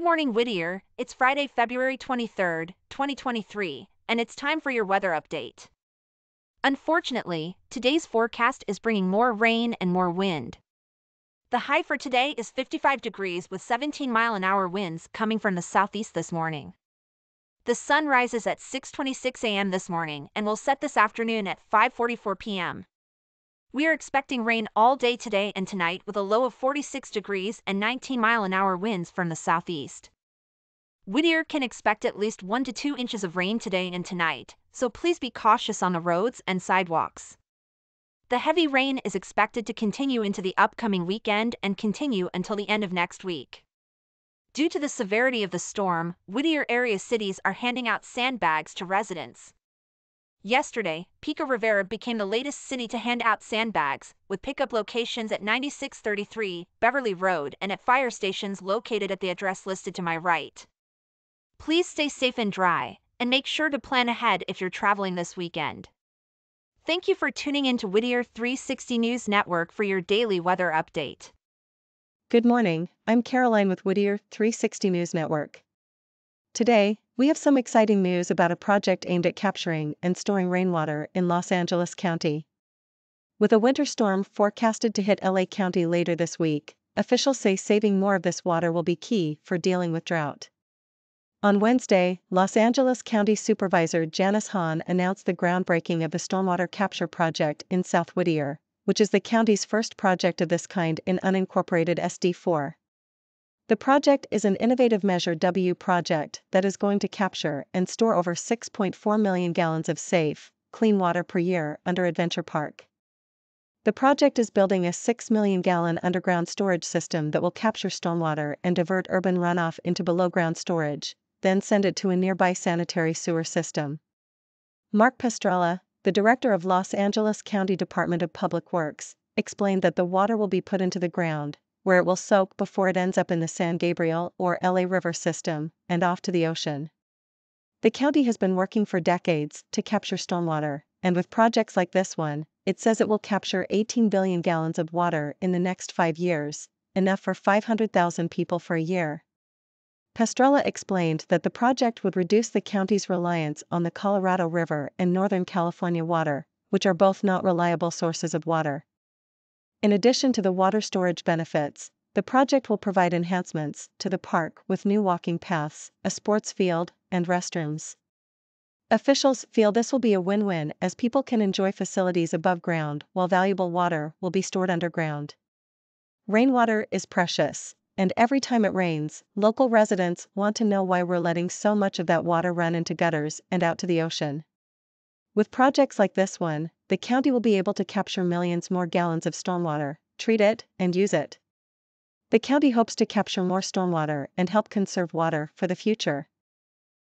morning, Whittier. It's Friday, February 23rd, 2023, and it's time for your weather update. Unfortunately, today's forecast is bringing more rain and more wind. The high for today is 55 degrees with 17 mile an hour winds coming from the southeast this morning. The sun rises at 6:26 a.m. this morning and will set this afternoon at 5:44 p.m. We are expecting rain all day today and tonight with a low of 46 degrees and 19 mile an hour winds from the southeast. Whittier can expect at least 1 to 2 inches of rain today and tonight, so please be cautious on the roads and sidewalks. The heavy rain is expected to continue into the upcoming weekend and continue until the end of next week. Due to the severity of the storm, Whittier area cities are handing out sandbags to residents. Yesterday, Pico Rivera became the latest city to hand out sandbags, with pickup locations at 9633 Beverly Road and at fire stations located at the address listed to my right. Please stay safe and dry, and make sure to plan ahead if you're traveling this weekend. Thank you for tuning in to Whittier 360 News Network for your daily weather update. Good morning, I'm Caroline with Whittier 360 News Network. Today, we have some exciting news about a project aimed at capturing and storing rainwater in Los Angeles County. With a winter storm forecasted to hit LA County later this week, officials say saving more of this water will be key for dealing with drought. On Wednesday, Los Angeles County Supervisor Janice Hahn announced the groundbreaking of the Stormwater Capture Project in South Whittier, which is the county's first project of this kind in unincorporated SD4. The project is an innovative Measure W project that is going to capture and store over 6.4 million gallons of safe, clean water per year under Adventure Park. The project is building a 6 million gallon underground storage system that will capture stormwater and divert urban runoff into below ground storage, then send it to a nearby sanitary sewer system. Mark Pestrella, the director of Los Angeles County Department of Public Works, explained that the water will be put into the ground, where it will soak before it ends up in the San Gabriel or LA River system and off to the ocean. The county has been working for decades to capture stormwater, and with projects like this one, it says it will capture 18 billion gallons of water in the next five years, enough for 500,000 people for a year. Pestrella explained that the project would reduce the county's reliance on the Colorado River and Northern California water, which are both not reliable sources of water. In addition to the water storage benefits, the project will provide enhancements to the park with new walking paths, a sports field, and restrooms. Officials feel this will be a win win as people can enjoy facilities above ground while valuable water will be stored underground. Rainwater is precious, and every time it rains, local residents want to know why we're letting so much of that water run into gutters and out to the ocean. With projects like this one, the county will be able to capture millions more gallons of stormwater, treat it, and use it. The county hopes to capture more stormwater and help conserve water for the future.